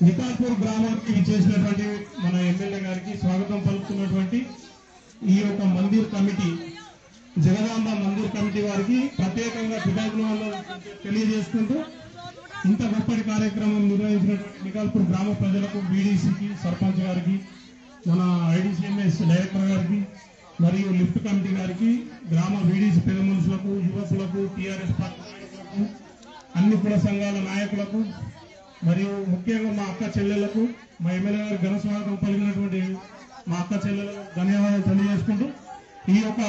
నికాల్పూర్ గ్రామానికి చేసినటువంటి మన ఎమ్మెల్యే గారికి స్వాగతం పలుకుతున్నటువంటి ఈ యొక్క మందిర్ కమిటీ జగదాంబ మందిర్ కమిటీ వారికి ప్రత్యేకంగా కృతజ్ఞతలు తెలియజేసుకుంటూ ఇంత గొప్పటి కార్యక్రమం నిర్వహించినటువంటి నికాల్పూర్ గ్రామ ప్రజలకు బీడీసీకి సర్పంచ్ గారికి మన ఐడిసిఎంఎస్ డైరెక్టర్ గారికి మరియు లిఫ్ట్ కమిటీ గారికి గ్రామ బీడీసీ పెద్ద మనుషులకు యువకులకు టీఆర్ఎస్ పార్టీ అన్ని కుల సంఘాల నాయకులకు మరియు ముఖ్యంగా మా అక్క చెల్లెళ్లకు మా ఎమ్మెల్యే గారు ఘన స్వాగతం పలికినటువంటి మా అక్క చెల్లెలకు ధన్యవాదాలు తెలియజేసుకుంటూ ఈ యొక్క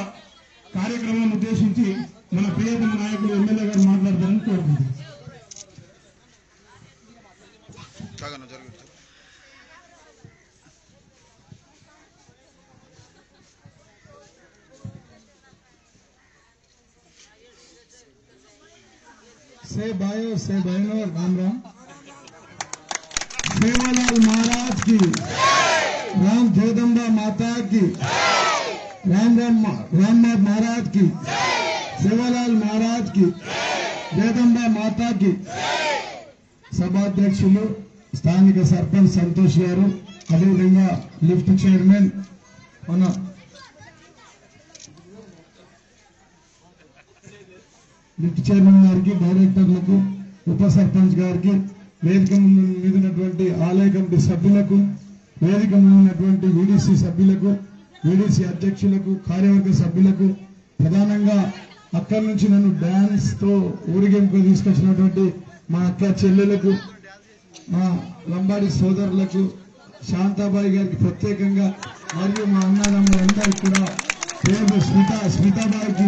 కార్యక్రమాన్ని ఉద్దేశించి మన ప్రియతమ నాయకులు ఎమ్మెల్యే గారు మాట్లాడతారని కోరుకుంటున్నాను కాగన్న జరుగు से भाइयों से बहनों राम राम सेवालाल महाराज की राम जगदम्बा माता की राम राम राम महाराज की सेवालाल महाराज की జగదంబ మాతాకి సభాధ్యక్షులు స్థానిక సర్పంచ్ సంతోష్ గారు అదేవిధంగా లిఫ్ట్ చైర్మన్ మన లిఫ్ట్ చైర్మన్ గారికి డైరెక్టర్లకు ఉప సర్పంచ్ గారికి వేదిక మీద ఉన్నటువంటి ఆలయ కమిటీ సభ్యులకు వేదిక ఉన్నటువంటి వీడీసీ సభ్యులకు వీడీసీ అధ్యక్షులకు కార్యవర్గ సభ్యులకు ప్రధానంగా అక్కడి నుంచి నన్ను డాన్స్తో ఊరిగింపు తీసుకొచ్చినటువంటి మా అక్క చెల్లెలకు మా లంబాడి సోదరులకు శాంతాబాయి గారికి ప్రత్యేకంగా మరియు మా అన్నదమ్ములందరికీ కూడా పేరు స్మిత స్మితాబాయికి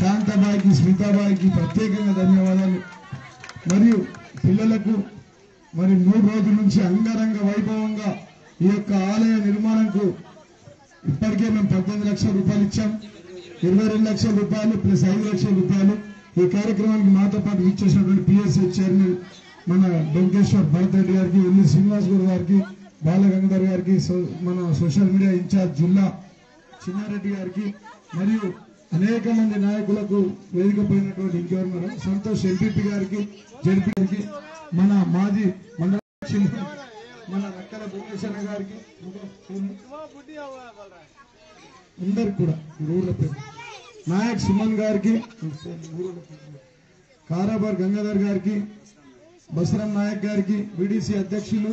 శాంతాబాయికి స్మితాబాయికి ప్రత్యేకంగా ధన్యవాదాలు. మరియు పిల్లలకు మరి మూడు రోజుల నుంచి అంగరంగ వైభవంగా ఈ యొక్క ఆలయ నిర్మాణంకు ఇప్పటికే మేము పద్దెనిమిది లక్షల రూపాయలు ఇచ్చాం. ఇరవై రెండు లక్షల రూపాయలు ప్లస్ ఐదు లక్షల రూపాయలు. ఈ కార్యక్రమానికి మాతో పాటు ఇచ్చేసినటువంటి పిఎస్సి చైర్మన్ మన వెంకటేశ్వర్ భరత్ రెడ్డి గారికి ఎల్లి శ్రీనివాస్ గౌడ్ గారికి బాలగంగాధర్ గారికి సో- మన సోషల్ మీడియా ఇన్ఛార్జ్ జిల్లా చిన్నారెడ్డి గారికి మరియు అనేక మంది నాయకులకు వేదిక పోయినటువంటి ఇంకెవరున్నారు? సంతోష్ ఎంపీపీ గారికి జడ్పీ గారికి మన మాజీ మండల మన రక్కల భూమేశ్వర గారికి అందరికి కూడా ఊర్ల పేరు నాయక్ సుమన్ గారికి కారాబార్ గంగాధర్ గారికి బసరం నాయక్ గారికి విడిసి అధ్యక్షులు.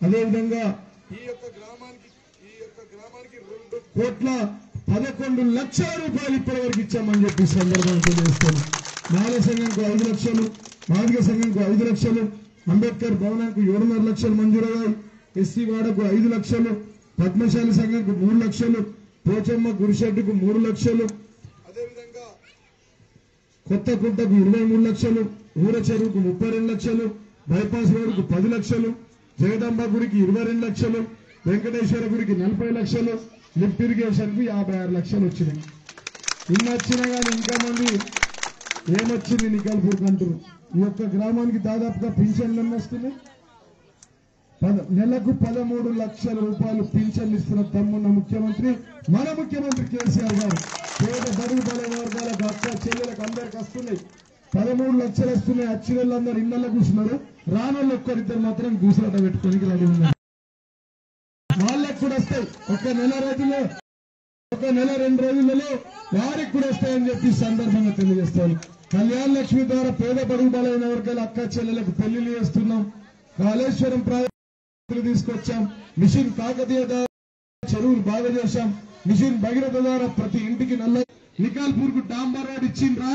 అదేవిధంగా ఈ యొక్క గ్రామానికి ఈ యొక్క గ్రామానికి రెండు కోట్ల పదకొండు లక్షల రూపాయలు ఇప్పటి వరకు ఇచ్చామని చెప్పి ఈ సందర్భంగా తెలియజేస్తాను మాల సంఘంకు ఐదు లక్షలు మాదిక సంఘంకు ఐదు లక్షలు అంబేద్కర్ భవనానికి ఏడున్నర లక్షలు మంజూరయ్యాయి. ఎస్సీ వాడకు ఐదు లక్షలు పద్మశాలి సంఘంకు మూడు లక్షలు పోచమ్మ గురిశెట్టుకు మూడు లక్షలు అదేవిధంగా కొత్త కుంటకు ఇరవై మూడు లక్షలు ఊర చెరువుకు ముప్పై రెండు లక్షలు బైపాస్ రోడ్కు పది లక్షలు జగదాంబ గుడికి ఇరవై రెండు లక్షలు వెంకటేశ్వర గుడికి నలభై లక్షలు లిఫ్ట్ ఇరిగేషన్కు యాభై ఆరు లక్షలు వచ్చినాయి. ఇన్ని వచ్చినా కానీ ఇంకా మంది ఏమొచ్చింది నికల్పూర్కి అంటారు ఈ యొక్క గ్రామానికి దాదాపుగా పింఛన్లు ఎన్ని వస్తున్నాయి? పద- నెలకు పదమూడు లక్షల రూపాయలు పింఛన్లు ఇస్తున్న తమ్మున్న ముఖ్యమంత్రి మన ముఖ్యమంత్రి కేసీఆర్ గారు. పేద బడుగు బల వర్గాలకు అక్క చెల్లెలకు అందరికి వస్తున్నాయి. పదమూడు లక్షలు వస్తున్నాయి. వచ్చిన వాళ్ళందరూ ఇళ్ళల్లో కూర్చున్నారు. రానోళ్ళు ఒక్కరిద్దరు మాత్రం కూసులాట పెట్టుకోనికి రెడీ ఉన్నారు. ఒక నెల రోజుల్లో ఒక నెల రెండు రోజులలో వారికి కూడా వస్తాయని చెప్పి సందర్భంగా తెలియజేస్తాను. కళ్యాణ లక్ష్మి ద్వారా పేద బడుగు బలైన వర్గాల అక్క చెల్లెలకు పెళ్ళిళ్ళు చేస్తున్నాం. కాళేశ్వరం ప్రాజెక్టులు తీసుకొచ్చాం. మిషన్ కాకతీయ ద్వారా చెరువులు బాగా చేశాం. మిషన్ భగీరథ ద్వారా ప్రతి ఇంటికి నల్ల నికాల్పూర్కు డాంబర్ రోడ్ ఇచ్చిండ్రా?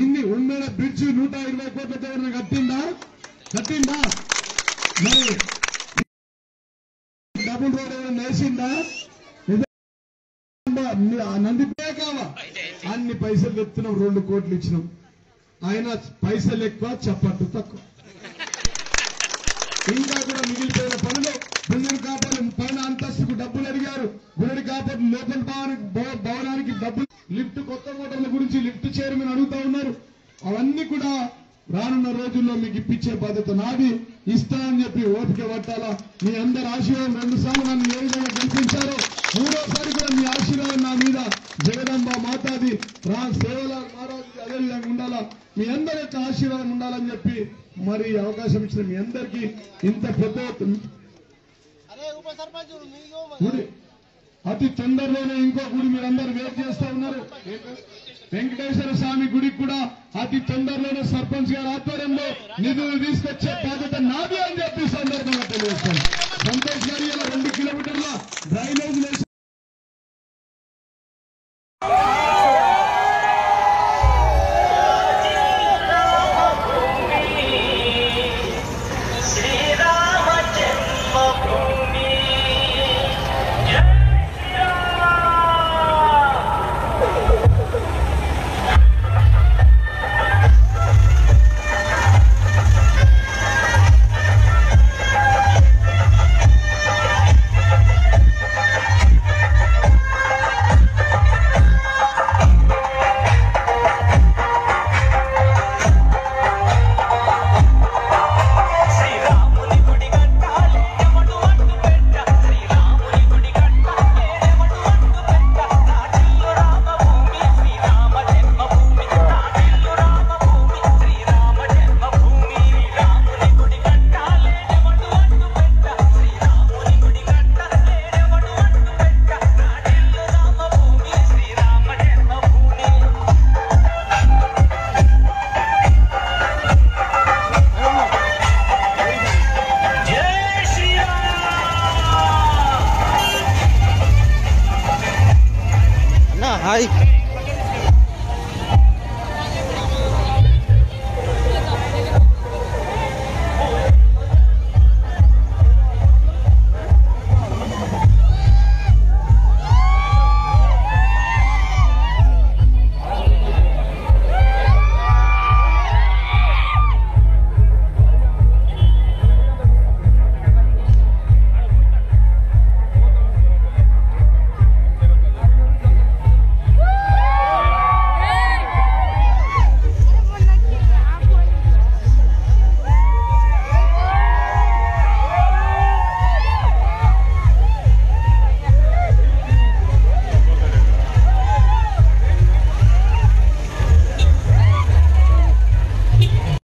ఇన్ని ఉమ్మేడ బ్రిడ్జ్ నూట ఇరవై కోట్లతో కట్టిందా కట్టిందా మరి డబుల్ రోడ్ వేసిందా నంది కావా అన్ని పైసలు తెస్తున్నాం రెండు కోట్లు ఇచ్చినాం. ఆయన పైసలు ఎక్కువ చప్పట్టు తక్కువ. ఇంకా కూడా మిగిలిపోయిన పనులు. బృందం కాపాడు పైన అంతస్తుకు డబ్బులు అడిగారు. గుడి కాపాడు లోపల భవనానికి డబ్బులు లిఫ్ట్ కొత్త మోటార్ల గురించి లిఫ్ట్ చైర్మన్ అడుగుతా ఉన్నారు. అవన్నీ కూడా రానున్న రోజుల్లో మీకు ఇప్పించే బాధ్యత నాది. ఇస్తా అని చెప్పి ఓపిక పట్టాలా? మీ అందరి ఆశీర్వాదం రెండు సార్లు నన్ను ఏ విధంగా గెలిపించారో మూడోసారి కూడా మీ ఆశీర్వాదం నా మీద. జగదంబ మాతాది రా సేవల మహారాజు అదే విధంగా ఉండాలా? మీ అందరి యొక్క ఆశీర్వాదం ఉండాలని చెప్పి మరి అవకాశం ఇచ్చిన మీ అందరికీ ఇంత పెద్ద అతి తొందరలోనే ఇంకో గుడి మీరందరూ వెయిట్ చేస్తా ఉన్నారు. వెంకటేశ్వర స్వామి గుడికి కూడా అతి తొందరలోనే సర్పంచ్ గారి ఆధ్వర్యంలో నిధులు తీసుకొచ్చే బాధ్యత నాది అని చెప్పి సందర్భంగా తెలియజేస్తాను. సంతోష్ గారి ఇలా రెండు కిలోమీటర్ల డ్రైనేజ్